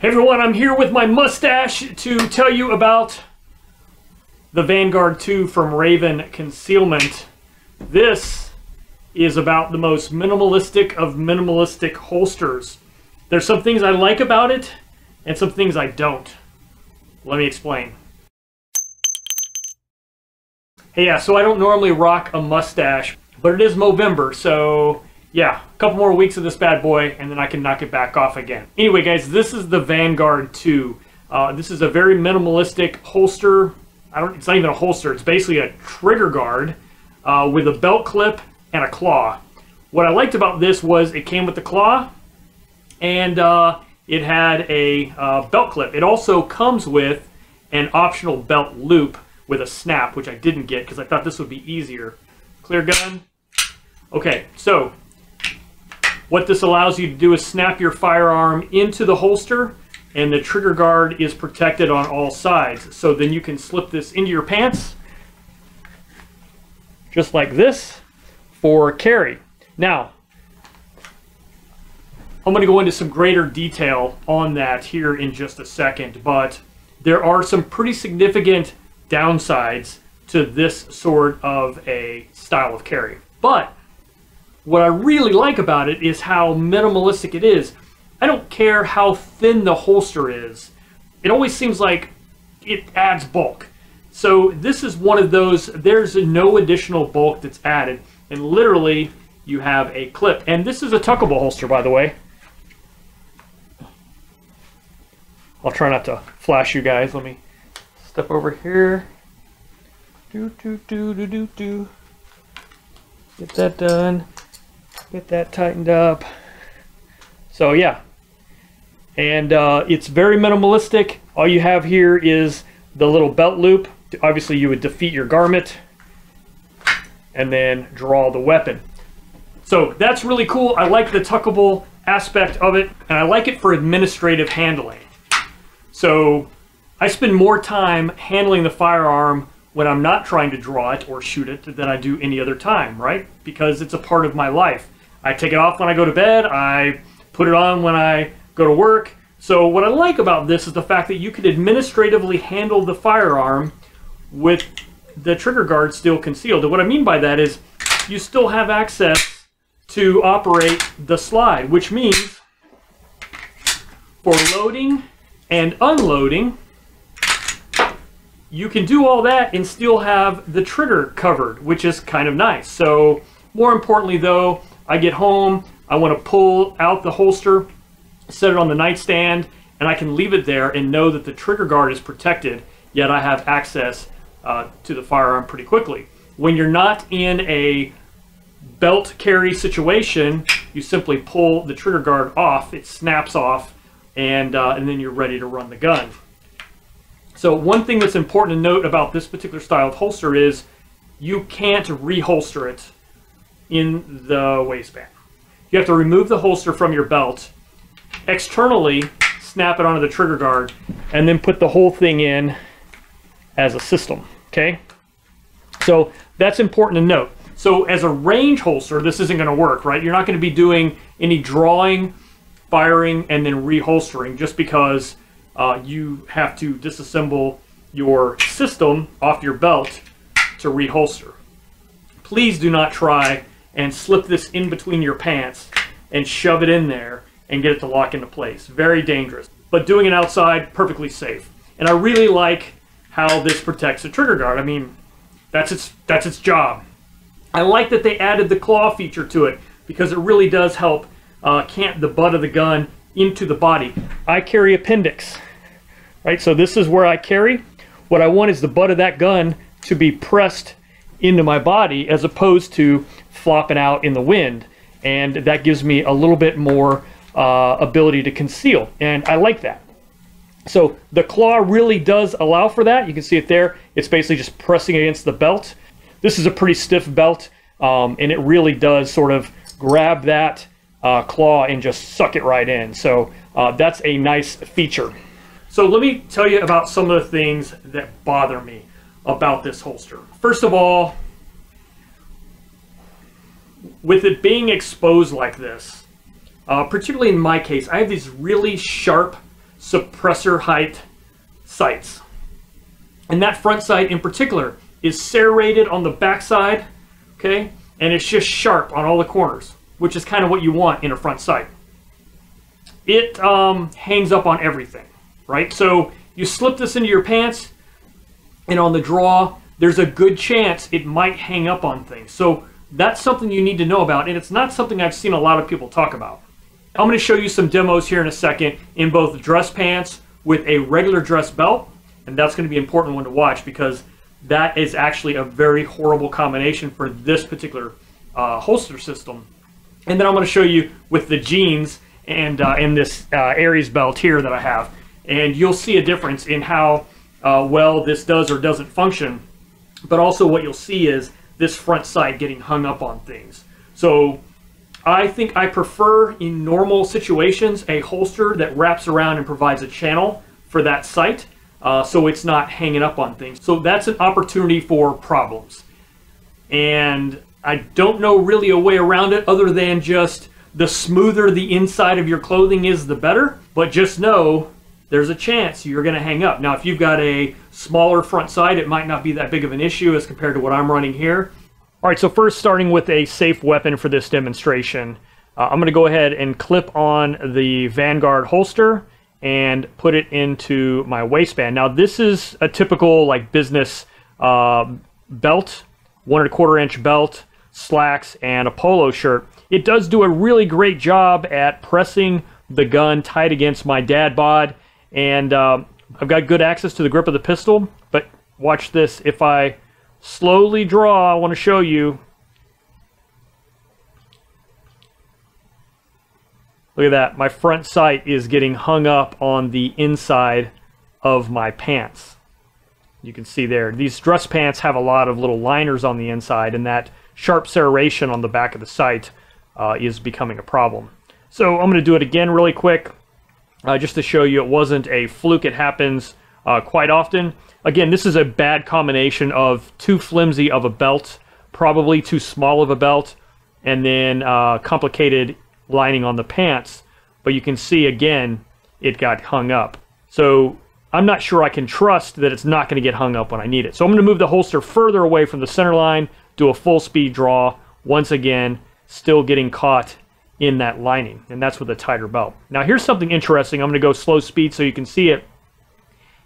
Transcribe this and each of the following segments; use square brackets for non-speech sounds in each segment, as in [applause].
Hey everyone, I'm here with my mustache to tell you about the Vanguard 2 from Raven Concealment. This is about the most minimalistic of minimalistic holsters. There's some things I like about it and some things I don't. Let me explain. Hey, yeah, so I don't normally rock a mustache, but it is Movember, so yeah, a couple more weeks of this bad boy, and then I can knock it back off again. Anyway, guys, this is the Vanguard 2. Uh, this is a very minimalistic holster. I don't. It's not even a holster. It's basically a trigger guard uh, with a belt clip and a claw. What I liked about this was it came with the claw, and uh, it had a uh, belt clip. It also comes with an optional belt loop with a snap, which I didn't get because I thought this would be easier. Clear gun. Okay, so what this allows you to do is snap your firearm into the holster and the trigger guard is protected on all sides. So then you can slip this into your pants just like this for carry. Now, I'm going to go into some greater detail on that here in just a second, but there are some pretty significant downsides to this sort of a style of carry. But what I really like about it is how minimalistic it is. I don't care how thin the holster is. It always seems like it adds bulk. So this is one of those, there's no additional bulk that's added. And literally, you have a clip. And this is a tuckable holster, by the way. I'll try not to flash you guys. Let me step over here. Do, do, do, do, do, do. Get that done. Get that tightened up. So yeah. And uh, it's very minimalistic. All you have here is the little belt loop. Obviously you would defeat your garment and then draw the weapon. So that's really cool. I like the tuckable aspect of it and I like it for administrative handling. So I spend more time handling the firearm when I'm not trying to draw it or shoot it than I do any other time, right? Because it's a part of my life. I take it off when I go to bed, I put it on when I go to work. So what I like about this is the fact that you can administratively handle the firearm with the trigger guard still concealed. And what I mean by that is you still have access to operate the slide, which means for loading and unloading, you can do all that and still have the trigger covered, which is kind of nice. So more importantly though, I get home, I want to pull out the holster, set it on the nightstand, and I can leave it there and know that the trigger guard is protected, yet I have access uh, to the firearm pretty quickly. When you're not in a belt carry situation, you simply pull the trigger guard off, it snaps off, and, uh, and then you're ready to run the gun. So one thing that's important to note about this particular style of holster is you can't reholster it in the waistband. You have to remove the holster from your belt, externally snap it onto the trigger guard, and then put the whole thing in as a system, okay? So that's important to note. So as a range holster, this isn't gonna work, right? You're not gonna be doing any drawing, firing, and then reholstering just because uh, you have to disassemble your system off your belt to reholster. Please do not try and slip this in between your pants and shove it in there and get it to lock into place. Very dangerous. But doing it outside, perfectly safe. And I really like how this protects the trigger guard. I mean, that's its that's its job. I like that they added the claw feature to it because it really does help uh, cant the butt of the gun into the body. I carry appendix, right? So this is where I carry. What I want is the butt of that gun to be pressed into my body as opposed to flopping out in the wind. And that gives me a little bit more uh, ability to conceal. And I like that. So the claw really does allow for that. You can see it there. It's basically just pressing against the belt. This is a pretty stiff belt, um, and it really does sort of grab that uh, claw and just suck it right in. So uh, that's a nice feature. So let me tell you about some of the things that bother me about this holster. First of all, with it being exposed like this, uh, particularly in my case, I have these really sharp suppressor height sights. And that front sight in particular is serrated on the back side, okay? And it's just sharp on all the corners, which is kind of what you want in a front sight. It um, hangs up on everything, right? So you slip this into your pants, and on the draw, there's a good chance it might hang up on things. So that's something you need to know about, and it's not something I've seen a lot of people talk about. I'm going to show you some demos here in a second in both dress pants with a regular dress belt, and that's going to be an important one to watch because that is actually a very horrible combination for this particular uh, holster system. And then I'm going to show you with the jeans and, uh, and this uh, Ares belt here that I have, and you'll see a difference in how uh, well this does or doesn't function, but also what you'll see is this front sight getting hung up on things. So I think I prefer in normal situations a holster that wraps around and provides a channel for that sight uh, so it's not hanging up on things. So that's an opportunity for problems. And I don't know really a way around it other than just the smoother the inside of your clothing is, the better. But just know there's a chance you're going to hang up. Now, if you've got a smaller front sight, it might not be that big of an issue as compared to what I'm running here. All right, so first starting with a safe weapon for this demonstration, uh, I'm going to go ahead and clip on the Vanguard holster and put it into my waistband. Now, this is a typical like business uh, belt, one and a quarter inch belt, slacks, and a polo shirt. It does do a really great job at pressing the gun tight against my dad bod and uh, I've got good access to the grip of the pistol, but watch this. If I slowly draw, I want to show you. Look at that. My front sight is getting hung up on the inside of my pants. You can see there. These dress pants have a lot of little liners on the inside, and that sharp serration on the back of the sight uh, is becoming a problem. So I'm going to do it again really quick uh, just to show you it wasn't a fluke. It happens uh, quite often. Again, this is a bad combination of too flimsy of a belt, probably too small of a belt, and then uh, complicated lining on the pants. But you can see, again, it got hung up. So I'm not sure I can trust that it's not going to get hung up when I need it. So I'm going to move the holster further away from the center line, do a full speed draw. Once again, still getting caught in that lining, and that's with a tighter belt. Now here's something interesting. I'm going to go slow speed so you can see it.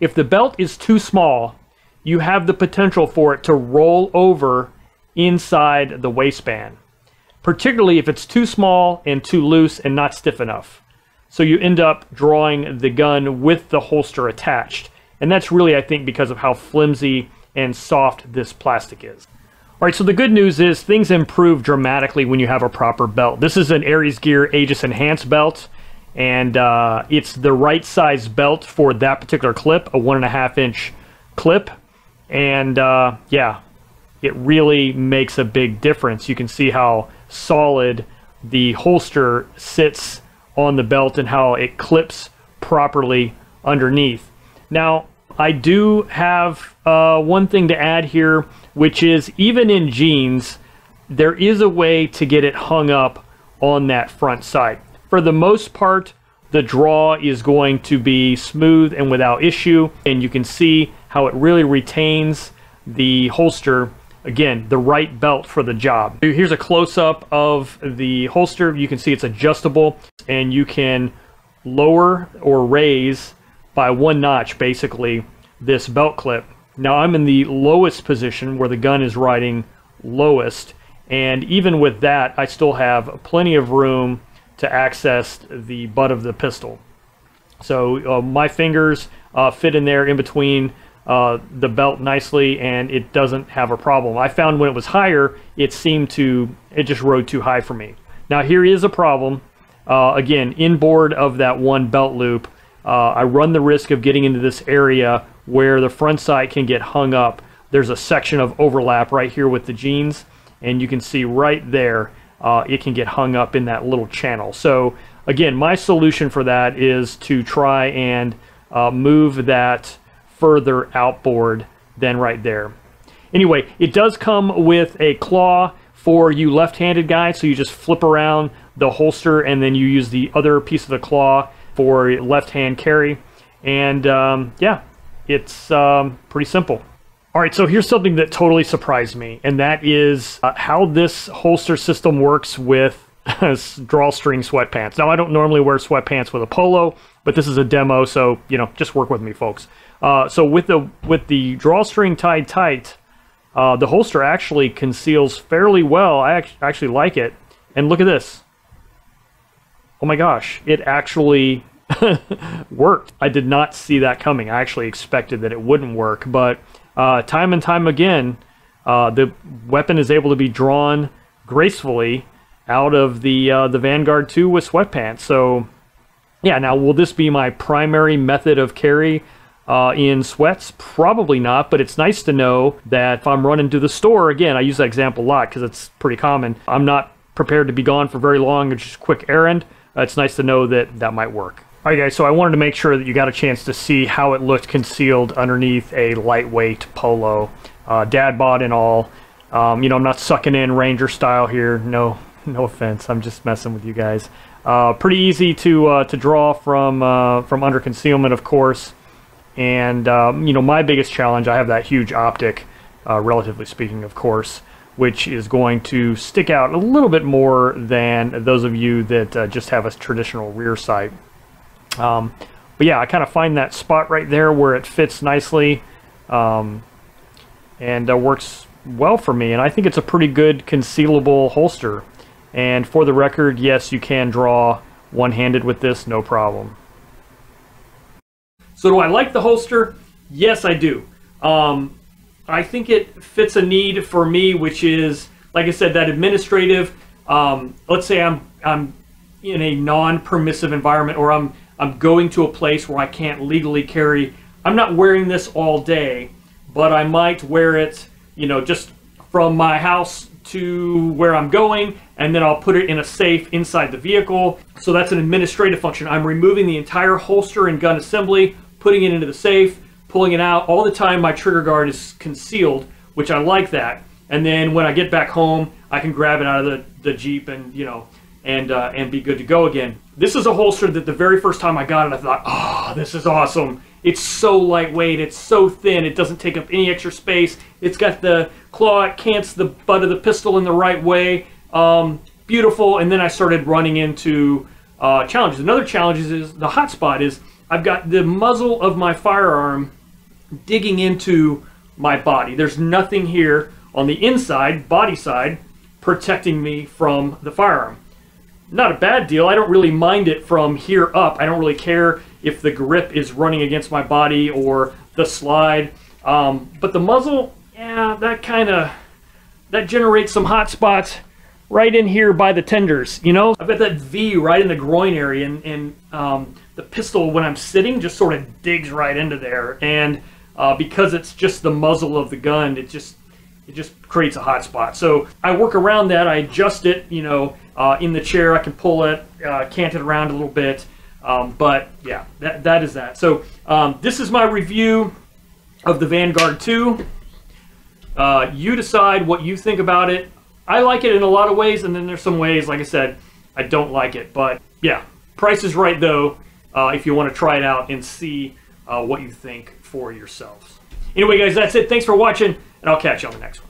If the belt is too small, you have the potential for it to roll over inside the waistband, particularly if it's too small and too loose and not stiff enough. So you end up drawing the gun with the holster attached. And that's really, I think, because of how flimsy and soft this plastic is. All right, so the good news is things improve dramatically when you have a proper belt. This is an Ares Gear Aegis Enhanced belt, and uh, it's the right size belt for that particular clip, a one and a half inch clip. And uh, yeah, it really makes a big difference. You can see how solid the holster sits on the belt and how it clips properly underneath. Now, I do have uh, one thing to add here which is even in jeans, there is a way to get it hung up on that front side. For the most part, the draw is going to be smooth and without issue, and you can see how it really retains the holster again the right belt for the job. Here's a close-up of the holster. You can see it's adjustable and you can lower or raise by one notch basically this belt clip now I'm in the lowest position where the gun is riding lowest, and even with that, I still have plenty of room to access the butt of the pistol. So uh, my fingers uh, fit in there in between uh, the belt nicely, and it doesn't have a problem. I found when it was higher, it seemed to, it just rode too high for me. Now here is a problem. Uh, again, inboard of that one belt loop, uh, I run the risk of getting into this area where the front sight can get hung up. There's a section of overlap right here with the jeans, and you can see right there uh, it can get hung up in that little channel. So again, my solution for that is to try and uh, move that further outboard than right there. Anyway, it does come with a claw for you left-handed guys, so you just flip around the holster and then you use the other piece of the claw for left-hand carry. And um, yeah, it's um, pretty simple. All right, so here's something that totally surprised me, and that is uh, how this holster system works with [laughs] drawstring sweatpants. Now, I don't normally wear sweatpants with a polo, but this is a demo, so you know, just work with me, folks. Uh, so with the with the drawstring tied tight, uh, the holster actually conceals fairly well. I actually like it, and look at this. Oh my gosh, it actually [laughs] worked. I did not see that coming. I actually expected that it wouldn't work, but uh, time and time again, uh, the weapon is able to be drawn gracefully out of the uh, the Vanguard 2 with sweatpants. So, yeah. Now, will this be my primary method of carry uh, in sweats? Probably not. But it's nice to know that if I'm running to the store again, I use that example a lot because it's pretty common. I'm not prepared to be gone for very long. It's just a quick errand. Uh, it's nice to know that that might work. Alright guys, so I wanted to make sure that you got a chance to see how it looked concealed underneath a lightweight polo. Uh, dad bod and all. Um, you know, I'm not sucking in Ranger style here. No, no offense. I'm just messing with you guys. Uh, pretty easy to uh, to draw from uh, from under concealment, of course. And um, you know, my biggest challenge, I have that huge optic, uh, relatively speaking, of course, which is going to stick out a little bit more than those of you that uh, just have a traditional rear sight. Um, but yeah, I kind of find that spot right there where it fits nicely um, and uh, works well for me. And I think it's a pretty good concealable holster. And for the record, yes, you can draw one-handed with this, no problem. So do I like the holster? Yes, I do. Um, I think it fits a need for me, which is, like I said, that administrative. Um, let's say I'm I'm in a non-permissive environment, or I'm I'm going to a place where I can't legally carry. I'm not wearing this all day, but I might wear it, you know, just from my house to where I'm going, and then I'll put it in a safe inside the vehicle. So that's an administrative function. I'm removing the entire holster and gun assembly, putting it into the safe, pulling it out. All the time my trigger guard is concealed, which I like that. And then when I get back home, I can grab it out of the, the Jeep and, you know, and uh, and be good to go again. This is a holster that the very first time I got it, I thought, oh, this is awesome. It's so lightweight, it's so thin, it doesn't take up any extra space. It's got the claw, it cants the butt of the pistol in the right way. Um, beautiful. And then I started running into uh, challenges. Another challenge is the hot spot is I've got the muzzle of my firearm digging into my body. There's nothing here on the inside, body side, protecting me from the firearm not a bad deal. I don't really mind it from here up. I don't really care if the grip is running against my body or the slide. Um, but the muzzle, yeah, that kind of that generates some hot spots right in here by the tenders. You know, I've got that V right in the groin area, and, and um, the pistol when I'm sitting just sort of digs right into there. And uh, because it's just the muzzle of the gun, it just it just creates a hot spot. So I work around that. I adjust it, you know, uh, in the chair. I can pull it, uh, cant it around a little bit. Um, but yeah, that, that is that. So um, this is my review of the Vanguard 2. Uh, you decide what you think about it. I like it in a lot of ways, and then there's some ways, like I said, I don't like it. But yeah, price is right though uh, if you want to try it out and see uh, what you think for yourselves. Anyway, guys, that's it. Thanks for watching and I'll catch you on the next one.